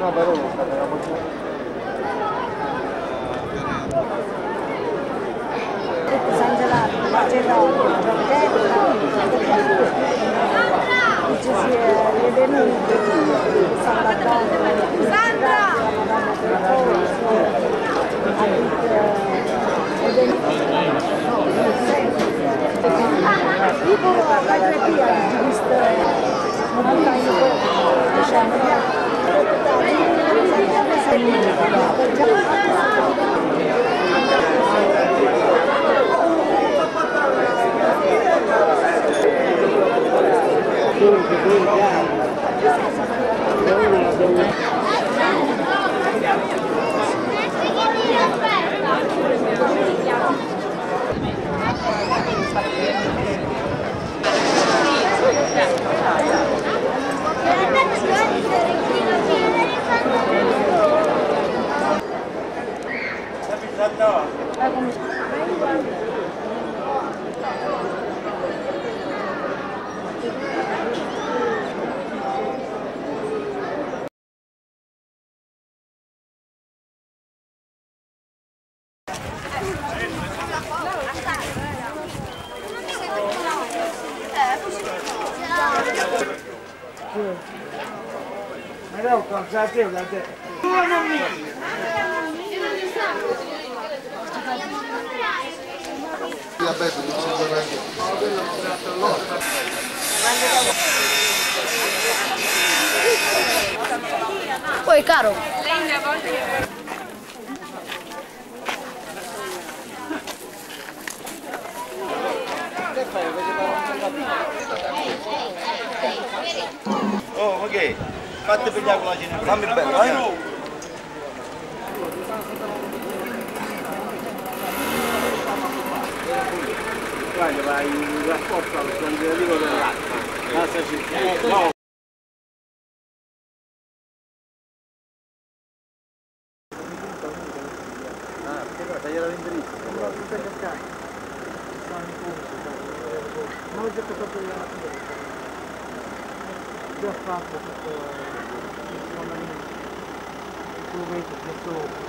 Наоборот, когда работаю. Which is here, living in Santa 来我刚才对，来对。我那米。Diabetes, não precisa jogar. Oi, Carol. Linda, bom dia. Oh, ok. Fatti pigliare con la cena. Fammi bello, eh? Guarda, vai in rapporto al quantitativo dell'acqua. No. Ah, no. No. Ma ho già fatto la Già fatto tutto il fondamento. Tu vedi che sopra.